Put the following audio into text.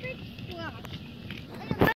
perfect block.